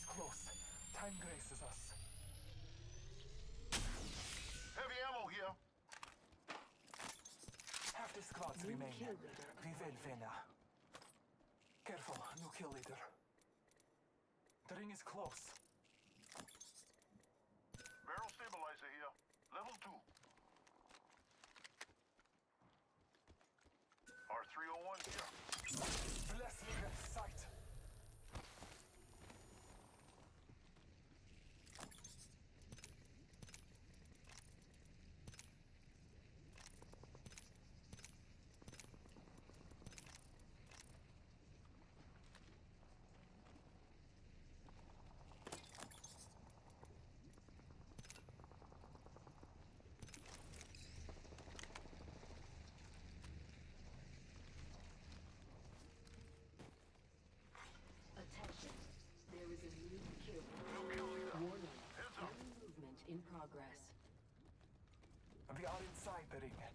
is close. Time graces us. Heavy ammo here. Half the squads remain. Revel Vena. Careful, new kill leader. The ring is close. Ready.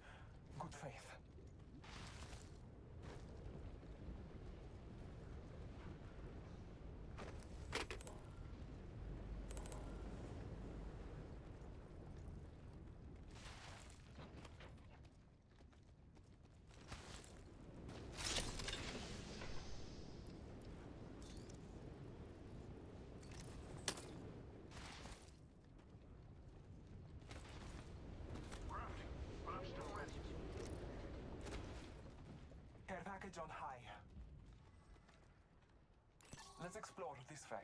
package on high. Let's explore this way.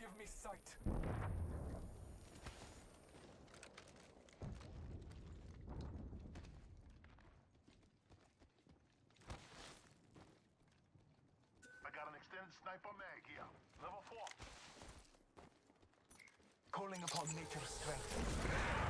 Give me sight. I got an extended sniper mag here. Level 4. Calling upon nature's strength.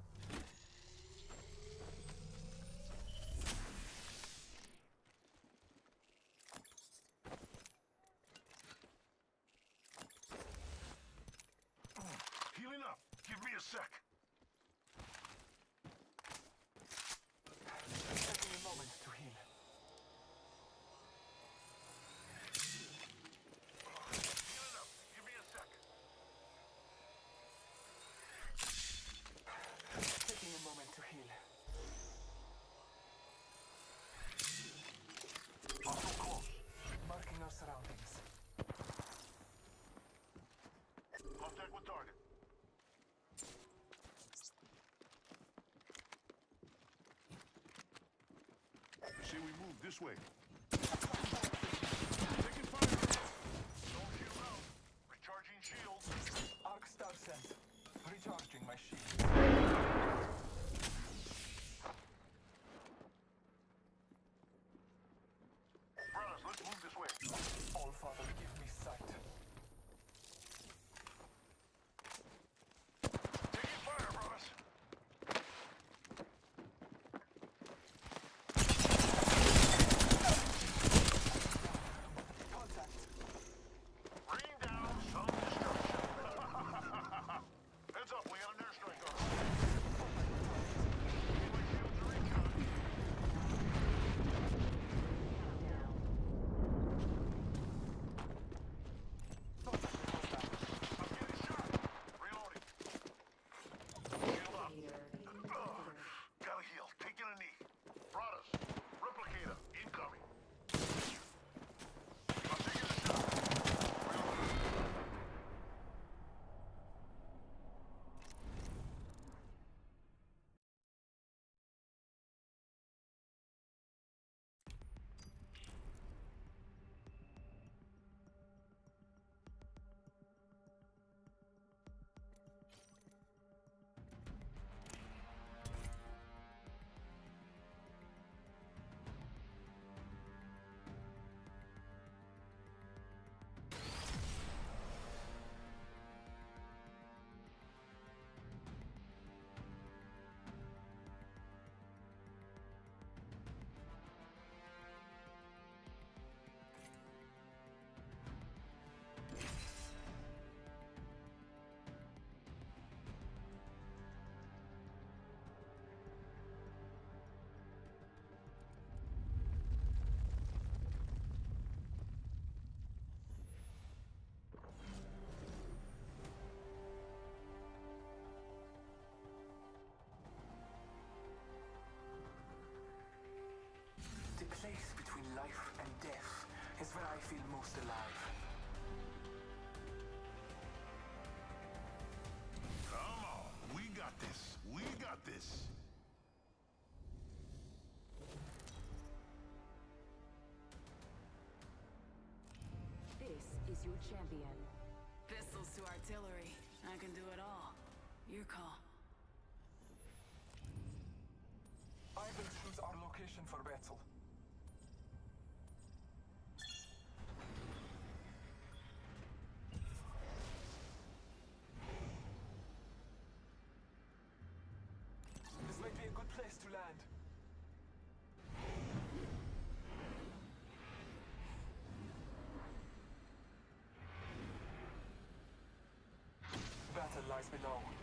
way. Is when I feel most alive. Come on. We got this. We got this. This is your champion. Pistols to artillery. I can do it all. Your call. I will choose our location for battle. Lies below.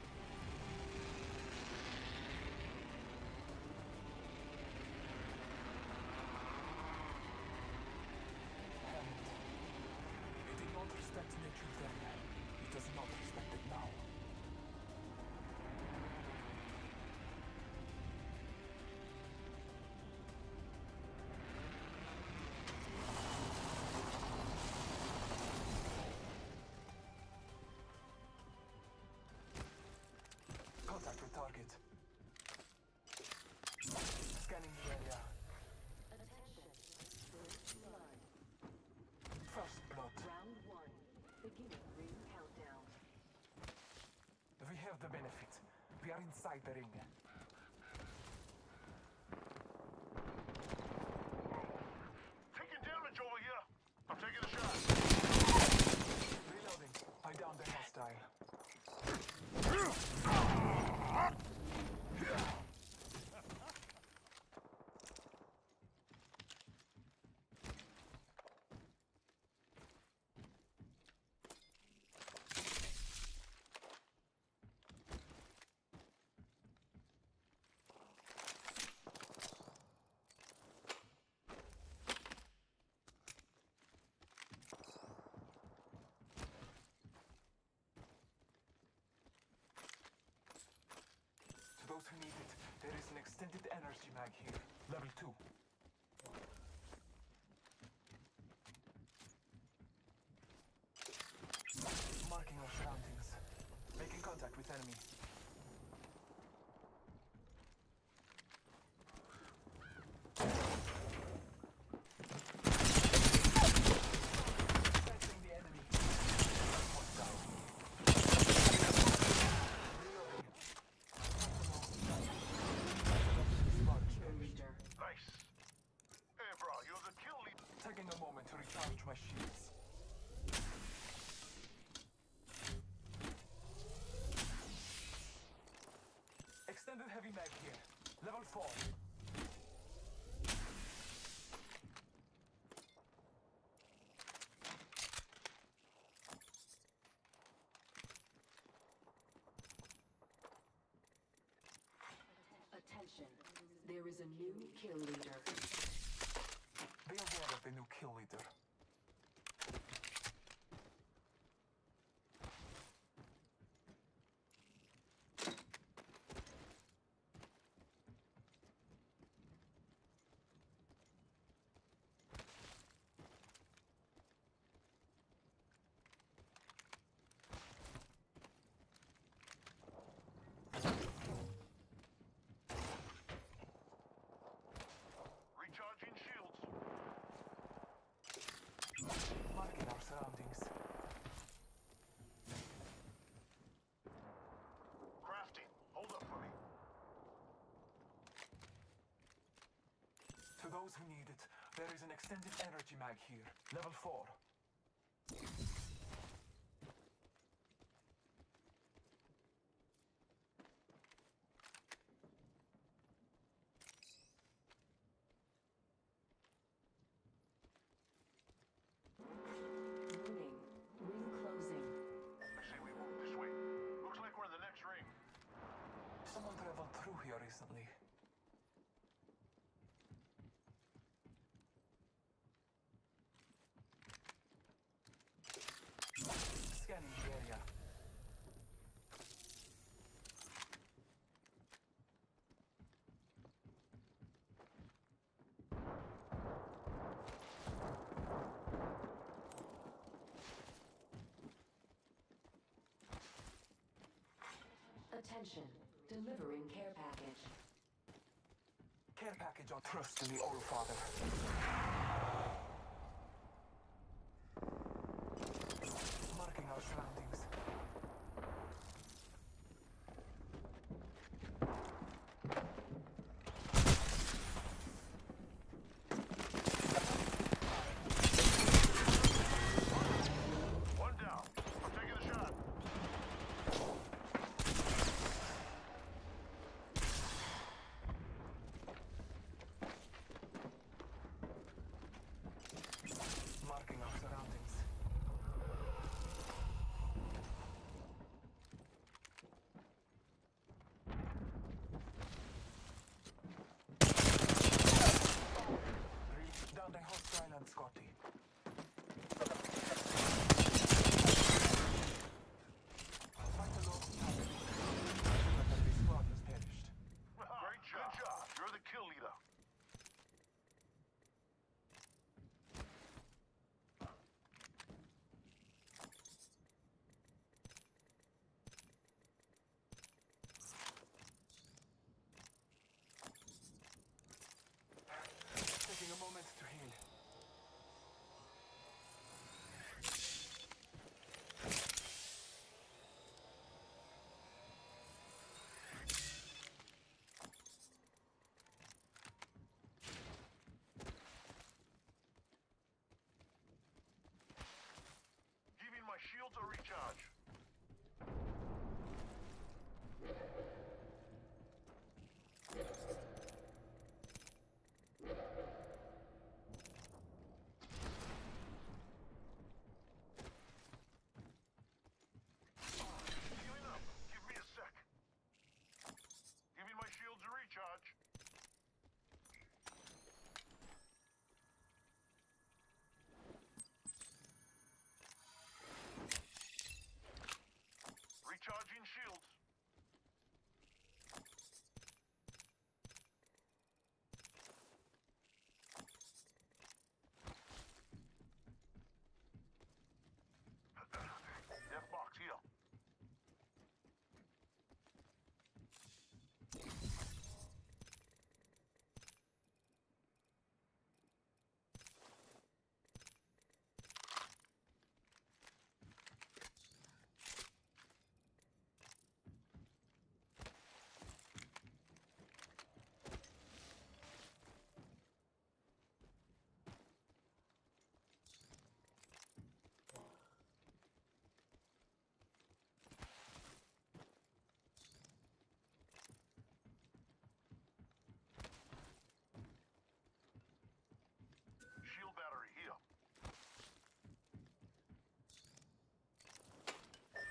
Beginning ring countdown. We have the benefit. We are inside the ring. Taking damage over here. I'm taking a shot. Reloading. I downed the hostile. To those who need it, there is an extended energy mag here. Level 2. Marking our surroundings. Making contact with enemy. Sensing the enemy. One down. Kill leader. Nice. Hey, bro, you're the kill leader. Taking a moment to recharge my shields. Extended heavy mag here. 4. Attention. There is a new kill leader. Be aware of the new kill leader. Recharging shields. Marking our surroundings. Crafting. Hold up for me. To those who need it, there is an extended energy mag here. Level 4. Attention, delivering care package. Care package on thrust in the Allfather.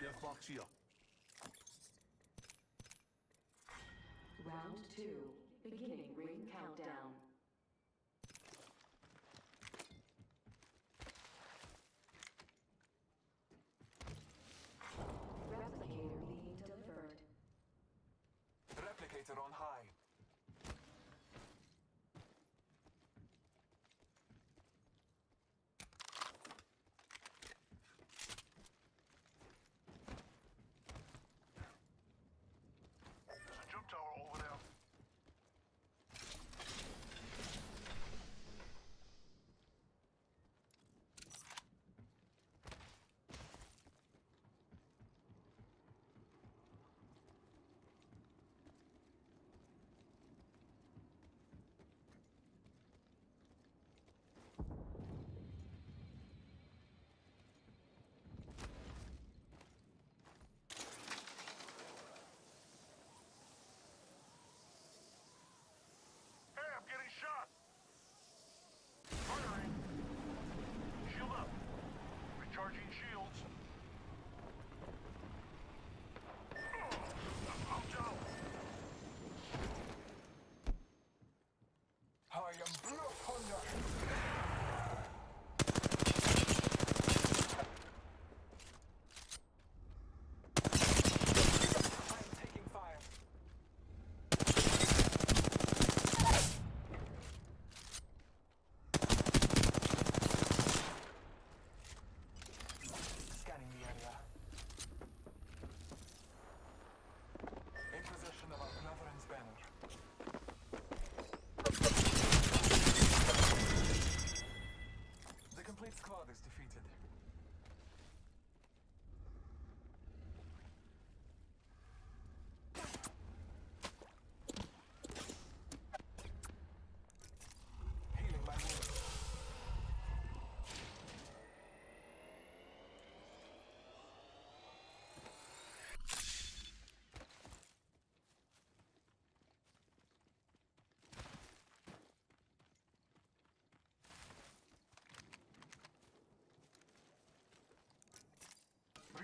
Hedef partir. Round two. Beginning ring countdown. Replicator being delivered. Replicator on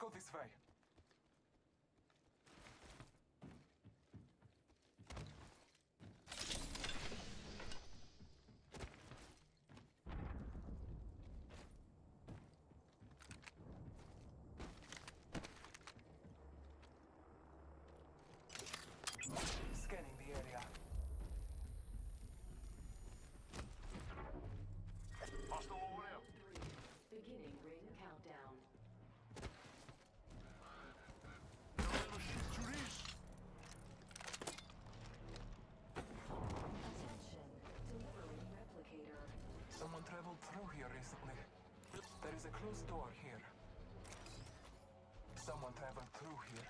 go this way. here recently. There is a closed door here. Someone traveled through here.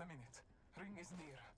a minute. Ring is near.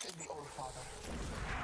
trust the Allfather.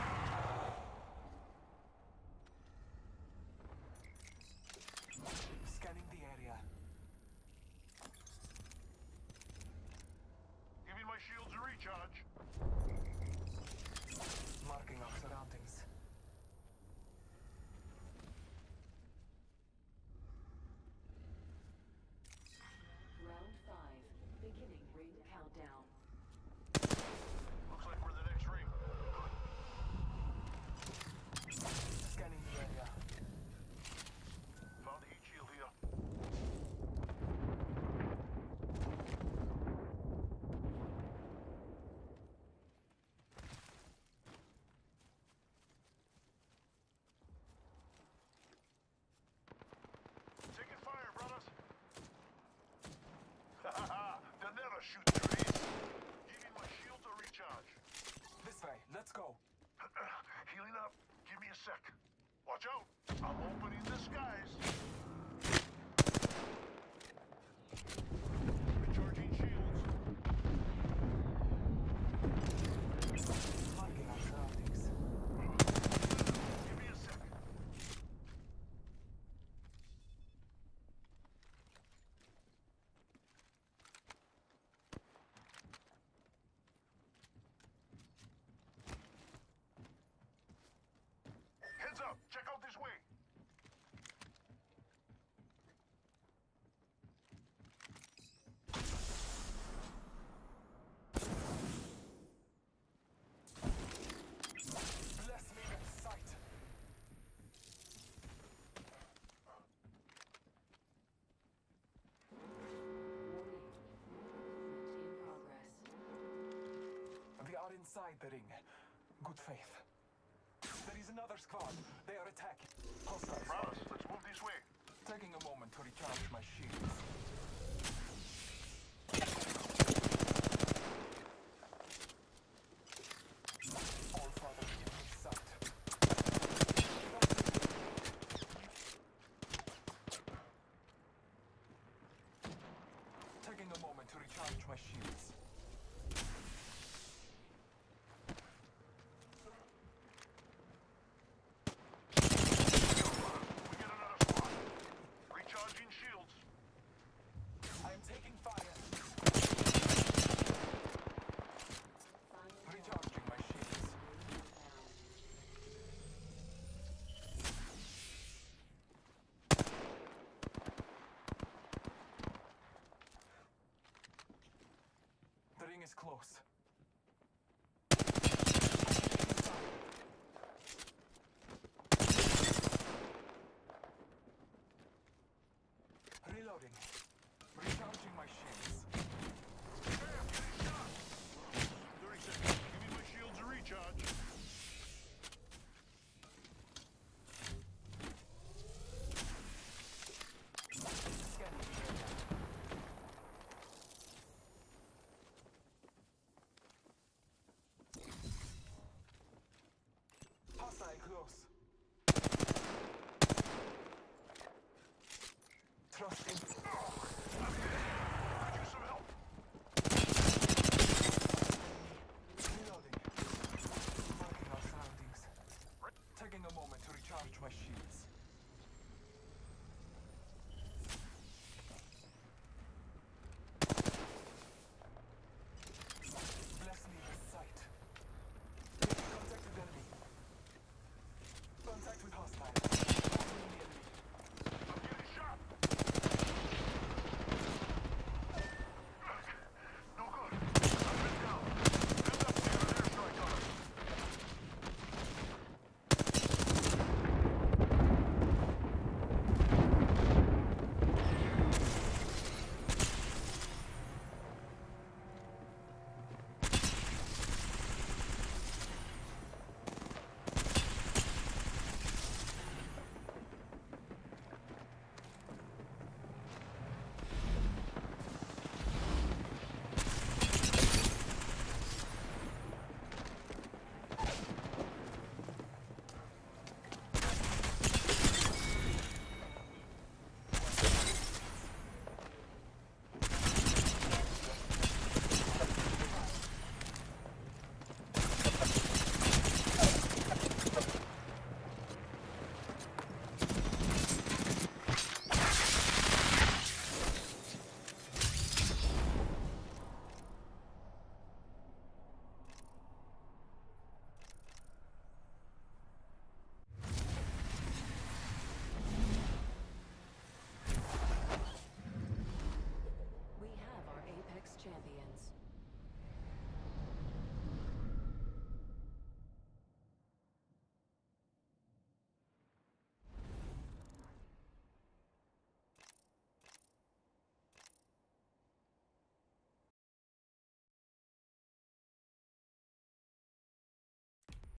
a sec. Watch out! I'm open. inside the ring. Good faith. There is another squad. They are attacking. Hostile. Promise. Let's move this way. Taking a moment to recharge my shields. is close.